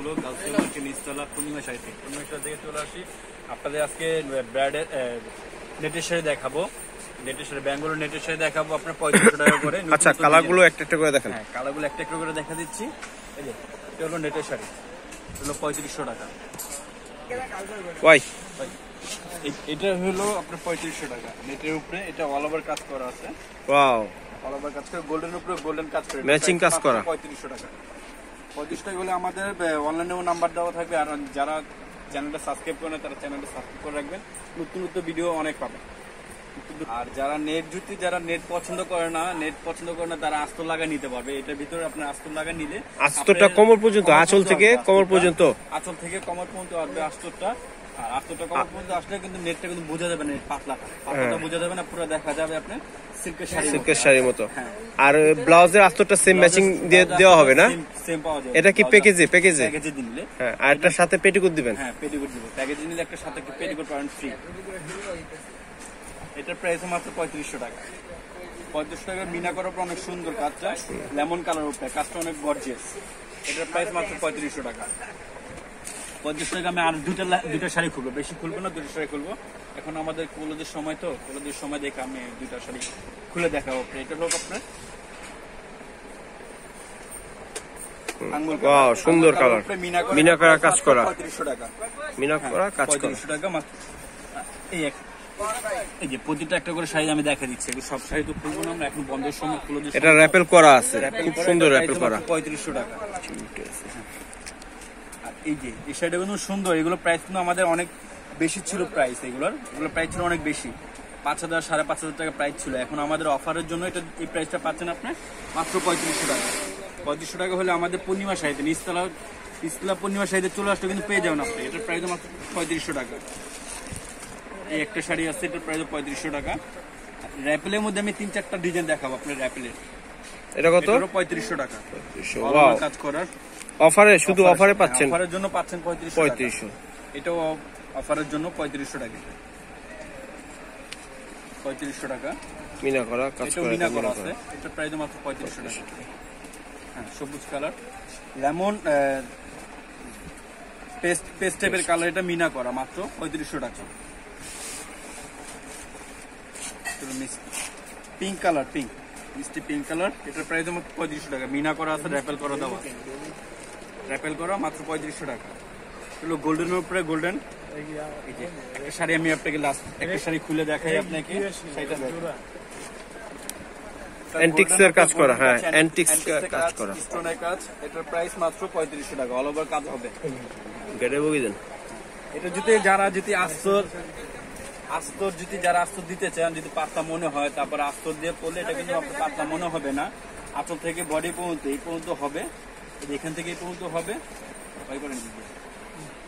হলো গাউসিয়া মার্কেট নিচতলা পূর্ণিমা শাড়ি পূর্ণিমা শাড়ি থেকে চলে আসি। আপনাদের আজকে ব্র্যাডের নেটের শাড়ি দেখাবো। নেটের শাড়ি ব্যাঙ্গালোর নেটের শাড়ি দেখাবো আপনার পঁয়ত্রিশশো টাকা করে। আচ্ছা। একটা একটা করে দেখেন। হ্যাঁ কালারগুলো একটা একটা করে দেখা দিচ্ছি। এই যে এটা হলো নেটের শাড়ি। হলো পঁয়ত্রিশশো টাকা। ওয়াই। এটা হলো আপনার পঁয়ত্রিশশো টাকা। নেটের উপরে এটা অল ওভার কাজ করা আছে। ওয়াও। অল ওভার কাজ করে গোল্ডেন উপরে গোল্ডেন কাজ করে। Matching কাজ করা। পঁয়ত্রিশশো টাকা। টাকা হলে আমাদের অনলাইনেও নাম্বার দেওয়া থাকবে। আর যারা চ্যানেলটা সাবস্ক্রাইব করে না তারা চ্যানেলটা সাবস্ক্রাইব করে রাখবেন। নতুন নতুন ভিডিও অনেক পাবেন আর যারা নেট যদি যারা নেট পছন্দ করে না নেট পছন্দ করে না তারা আস্তর লাগা নিতে পারবে। এটার ভিতরে আপনার আস্তর লাগা নিলে আস্তরটা কোমর পর্যন্ত, কোমর আঁচল থেকে কোমর পর্যন্ত? আঁচল থেকে কমর পর্যন্ত আসবে আস্তরটা আর আস্তরটা কমর পর্যন্ত আসলে কিন্তু নেটটা কিন্তু বোঝা যাবে না পাতলাটা পাতলাটা বোঝা যাবে না পুরো দেখা যাবে আপনার সিল্কের শাড়ি সিল্কের শাড়ির মতো। হ্যাঁ। আর ব্লাউজের আস্তরটা সেম ম্যাচিং দিয়ে দেওয়া হবে না? সেম পাওয়া যাবে। এটা কি প্যাকেজে প্যাকেজে প্যাকেজে দিলে হ্যাঁ আর এটার সাথে পেটিকুট দিবেন? হ্যাঁ পেটিকোট দিব। প্যাকেজে নিলে একটা সাথে পেটিকোট পাবেন? ফ্রি এটার প্রাইস মাত্র পঁয়ত্রিশশো টাকা। পঁয়ত্রিশশো টাকা মিনা করার পর অনেক সুন্দর কাজটা লেমন কালার উপরে কাজটা অনেক গর্জিয়াস এটার প্রাইস মাত্র পঁয়ত্রিশশো টাকা। পঁয়ত্রিশশো টাকা আমি আর দুটা লা- দুটা শাড়ি খুলবো। বেশি খুলবো না দুটো শাড়ি খুলবো। এখন আমাদের কোলোদের সময় তো কোলোদের সময় দেখে আমি শাড়ি খুলে দেখাবো। আপনার। এটা হোক আপনার। সুন্দর মিনা করা কাজ করা। মিনা করা কাজ করা। টাকা মাত্র। এই এক এই যে প্রতিটা একটা করে শাড়ি আমি দেখা দিচ্ছি। সব শাড়ি তো খুলবো না আমরা এখন বন্ধের সময় খুলে এটা র্যাপেল করা আছে। খুব সুন্দর র্যাপেল করা। পঁয়ত্রিশশো টাকা। এই যে এই শাড়িটা কিন্তু সুন্দর। এগুলো প্রাইস কিন্তু আমাদের অনেক বেশি ছিল প্রাইস এগুলোর। এগুলো প্রাইস ছিল অনেক বেশি। পাঁচ হাজার সাড়ে পাঁচ হাজার টাকা প্রাইস ছিল। এখন আমাদের অফারের জন্য এটা এই প্রাইসটা পাচ্ছেন আপনি মাত্র পঁয়ত্রিশশো টাকা। পঁয়ত্রিশশো টাকা হলে আমাদের পূর্ণিমা শাড়িতে নিস্তলা ইস্তলা পূর্ণিমা শাড়িতে চলে আসলে কিন্তু পেয়ে যাবেন আপনি। এটার প্রাইস মাত্র পঁয়ত্রিশশো টাকা। এই একটা শাড়ি আছে এটার প্রাইস পঁয়ত্রিশশো টাকা। র্যাপেলের মধ্যে আমি তিন চারটা ডিজাইন দেখাবো আপনার র্যাপেলের। এটা কত? পঁয়ত্রিশশো টাকা। কাজ করার। অফারে শুধু অফারে পাচ্ছেন? অফারের জন্য পাচ্ছেন পঁয়ত্রিশশো এটাও অফারের জন্য পঁয়ত্রিশশো টাকা। পঁয়ত্রিশশো টাকা। মিনা করা কাজ করা মিনা করা আছে। এটা প্রাইস মাত্র পঁয়ত্রিশশো টাকা। হ্যাঁ সবুজ কালার। লেমন পেস্ট পেস্ট টাইপের কালার এটা মিনা করা মাত্র পঁয়ত্রিশশো টাকা। Miss pink colour pink. মিষ্টি পিঙ্ক কালার। এটার প্রাইস মাত্র পঁয়ত্রিশশো টাকা। মিনা করা আছে র্যাপেল করা দেওয়া র্যাপেল করা মাত্র পঁয়ত্রিশশো টাকা। এগুলো গোল্ডেনের উপরে গোল্ডেন একটা শাড়ি আমি আপনাকে লাস্ট একটা শাড়ি খুলে দেখাই আপনাকে। কাজ করা, হ্যাঁ, antiques কাজ করা। স্টোনের কাজ এটার প্রাইস মাত্র পঁয়ত্রিশশো টাকা অল ওভার কাজ হবে। গেটে বগি দেন। এটা যদি যারা যদি আস্তর আস্তর যদি যারা আস্তর দিতে চান যদি পাতলা মনে হয় তারপরে আস্তর দিয়ে পড়লে এটা কিন্তু আপনার পাতলা মনে হবে না। আঁচল থেকে বডি পর্যন্ত এই পর্যন্ত হবে। এখান থেকে এই পর্যন্ত হবে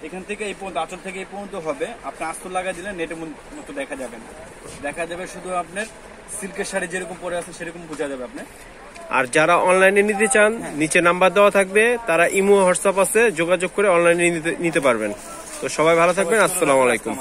এখান থেকে এই পর্যন্ত আঁচল থেকে এই পর্যন্ত হবে। আপনি আস্তর লাগাই দিলে নেটের মতো দেখা যাবে না। দেখা যাবে শুধু আপনার সিল্কের শাড়ি যেরকম পরে আছে সেরকম বোঝা যাবে আপনার। আর যারা অনলাইনে নিতে চান নিচে নাম্বার দেওয়া থাকবে তারা ইমো হোয়াটসঅ্যাপ আছে যোগাযোগ করে অনলাইনে নিতে পারবেন। তো সবাই ভালো থাকবেন আসসালামু আলাইকুম।